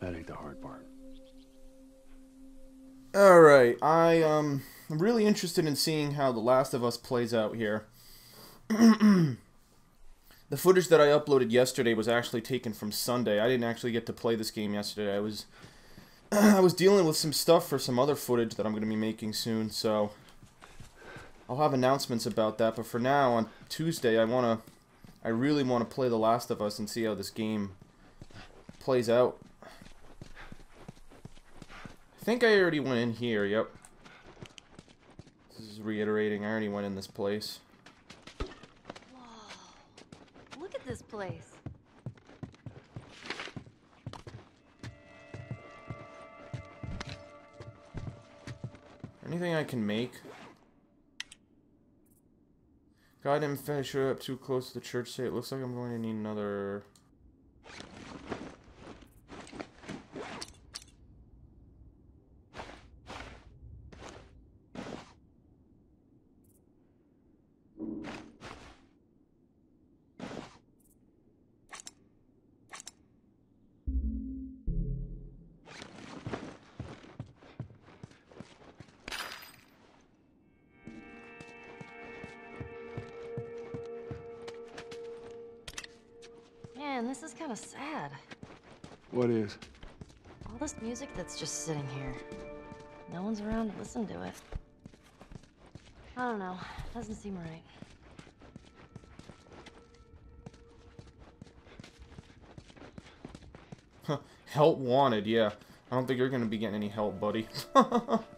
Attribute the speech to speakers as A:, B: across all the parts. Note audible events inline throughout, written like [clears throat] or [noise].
A: That ain't the hard part.
B: All right, I um I'm really interested in seeing how The Last of Us plays out here. [clears throat] the footage that I uploaded yesterday was actually taken from Sunday. I didn't actually get to play this game yesterday. I was [clears throat] I was dealing with some stuff for some other footage that I'm going to be making soon, so I'll have announcements about that, but for now on Tuesday I want to I really want to play The Last of Us and see how this game plays out. I think I already went in here, yep. This is reiterating, I already went in this place.
C: Whoa. Look at this place.
B: Anything I can make? God didn't finish up too close to the church site. It looks like I'm going to need another...
C: Man, this is kind of sad.
A: What is?
C: All this music that's just sitting here. No one's around to listen to it. I don't know. Doesn't seem right.
B: Help wanted, yeah. I don't think you're going to be getting any help, buddy. [laughs]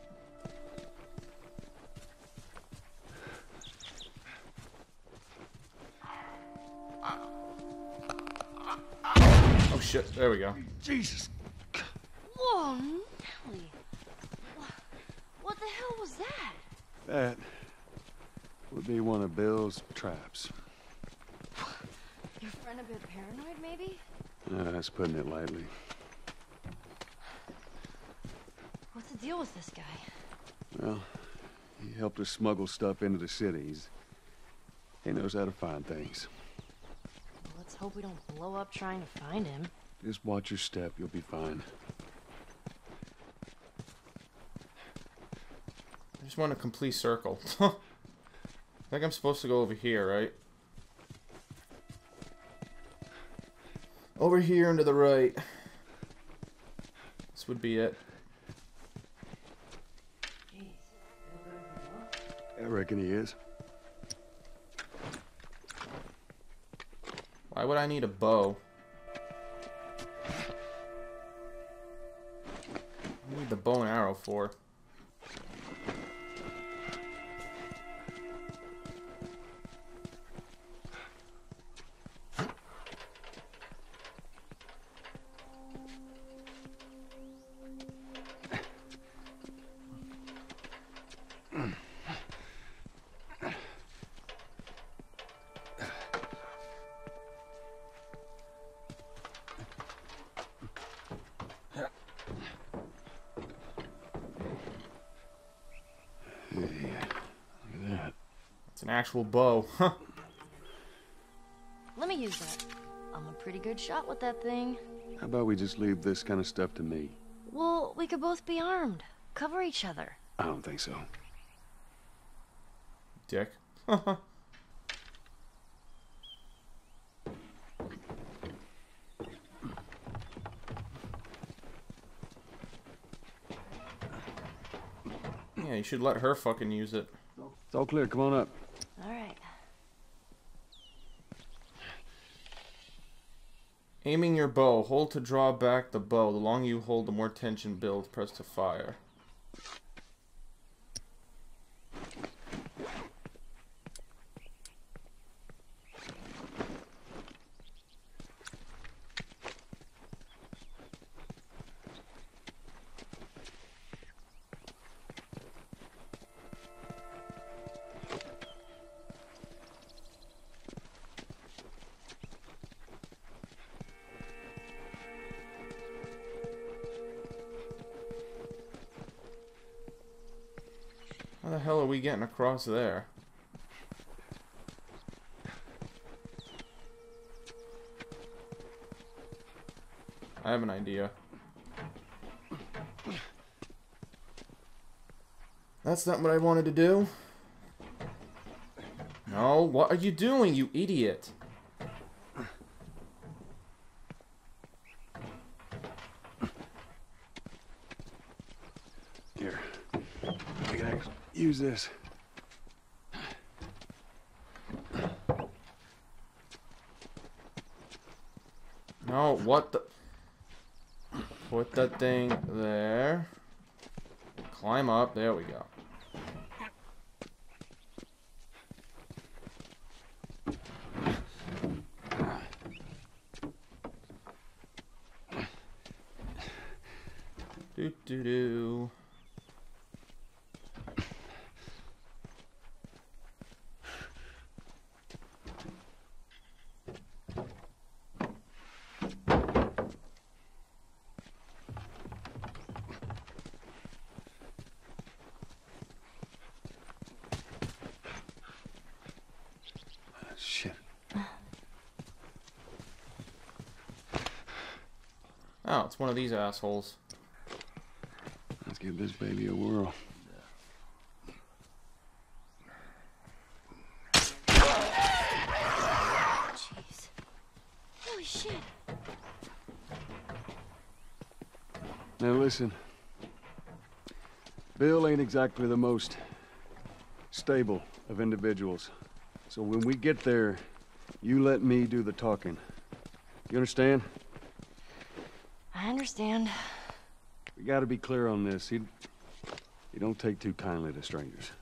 B: oh shit, there we go.
A: Jesus!
C: Whoa, Nelly. What, what the hell was that?
A: That would be one of Bill's traps.
C: Your friend a bit paranoid, maybe?
A: Uh, that's putting it lightly.
C: What's the deal with this guy?
A: Well, he helped us smuggle stuff into the cities. He knows how to find things.
C: Well, let's hope we don't blow up trying to find him.
A: Just watch your step, you'll be fine.
B: I just want a complete circle. [laughs] I think I'm supposed to go over here, right? Over here and to the right. This would be it.
A: I reckon he is.
B: Why would I need a bow? I need the bow and arrow for. An actual bow. Huh.
C: Let me use that. I'm a pretty good shot with that thing.
A: How about we just leave this kind of stuff to me?
C: Well, we could both be armed. Cover each other.
A: I don't think so.
B: Dick. [laughs] yeah, you should let her fucking use it.
A: It's all clear. Come on up.
C: All right.
B: Aiming your bow. Hold to draw back the bow. The longer you hold, the more tension builds. Press to fire. How the hell are we getting across there? I have an idea. That's not what I wanted to do. No, what are you doing, you idiot?
A: This.
B: No, what the... Put that thing there. Climb up. There we go. Do do do.
A: Shit.
B: Oh, it's one of these assholes.
A: Let's give this baby a whirl.
C: Jeez. Holy shit.
A: Now listen. Bill ain't exactly the most stable of individuals. So when we get there, you let me do the talking. You understand?
C: I understand.
A: We gotta be clear on this. He, he don't take too kindly to strangers.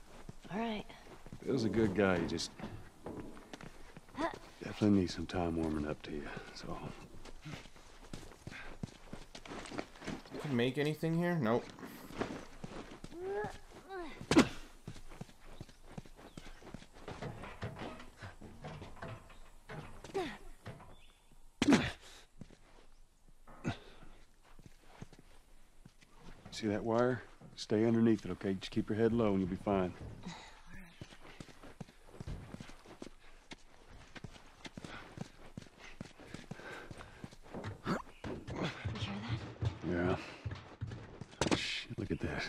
C: All right.
A: Bill's a good guy. He just definitely needs some time warming up to you. So
B: Can make anything here? Nope.
A: See that wire? Stay underneath it, okay? Just keep your head low and you'll be fine.
C: You hear that?
A: Yeah. Shit, look at this.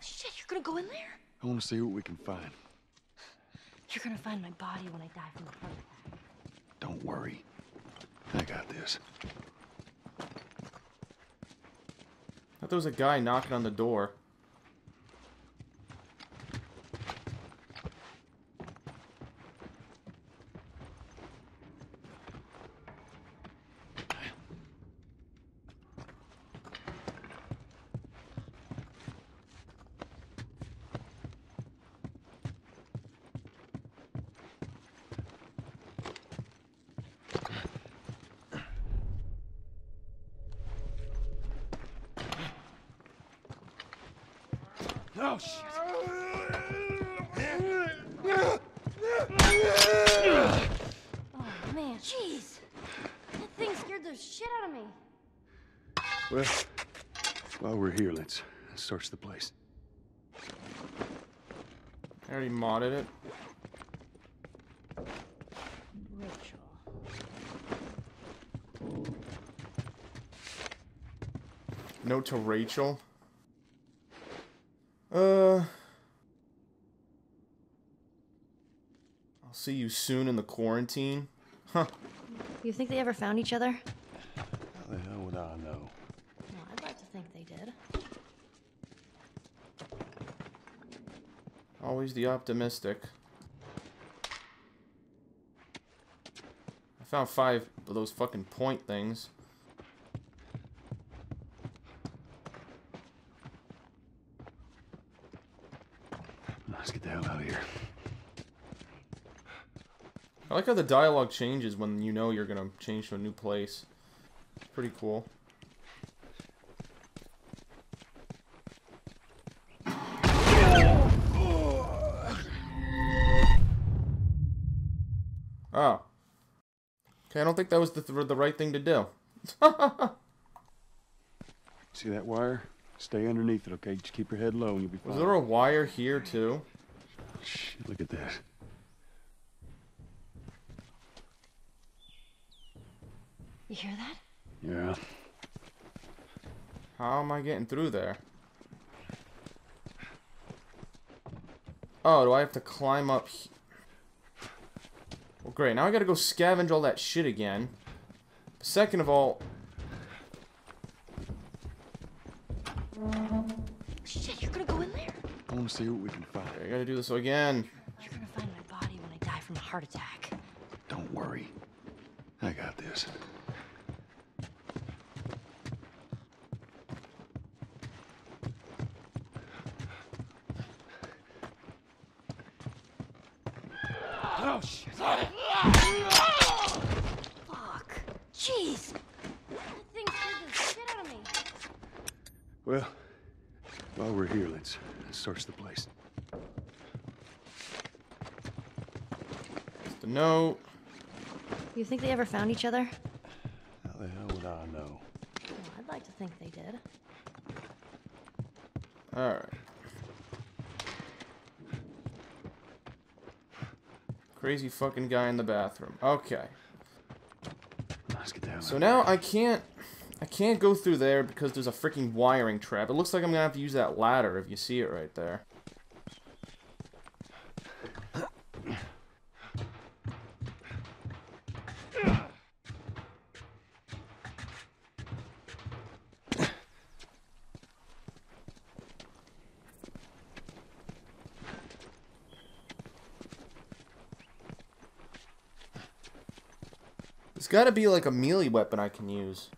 C: Shit, you're gonna go in there?
A: I want to see what we can find.
C: You're gonna find my body when I die from a heart attack.
A: Don't worry. I got this.
B: I thought there was a guy knocking on the door.
A: Oh, shit.
C: Oh man, jeez. That thing scared the shit out of me.
A: Well, while we're here, let's search the place.
B: I already modded it.
C: Rachel.
B: Note to Rachel. Uh. I'll see you soon in the quarantine. Huh.
C: You think they ever found each other?
A: How the hell would I know?
C: No, I'd like to think they did.
B: Always the optimistic. I found five of those fucking point things.
A: Let's get the hell out of here.
B: I like how the dialogue changes when you know you're gonna change to a new place. It's pretty cool. Oh. Okay, I don't think that was the, th- the right thing to do. [laughs]
A: See that wire? Stay underneath it, okay? Just keep your head low and you'll be fine.
B: Was there a wire here, too?
A: Shh, look at this.
C: You hear that?
A: Yeah.
B: How am I getting through there? Oh, do I have to climb up? Well, great. Now I gotta go scavenge all that shit again. Second of all,
C: there.
A: I see what we can find.
B: I gotta do this again.
C: You're gonna find my body when I die from a heart attack.
A: Don't worry. I got this. Oh, shit.
C: Fuck. Jeez. That thing scared the shit out of me.
A: Well, while we're here, let's, let's search the place.
B: The note.
C: You think they ever found each other?
A: How the hell would I know?
C: Well, I'd like to think they did.
B: Alright. Crazy fucking guy in the bathroom. Okay.
A: Let's get down.
B: So now I can't I can't go through there because there's a freaking wiring trap. It looks like I'm gonna have to use that ladder if you see it right there. There's gotta be like a melee weapon I can use.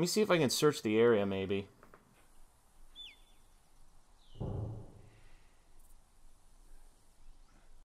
B: Let me see if I can search the area, maybe.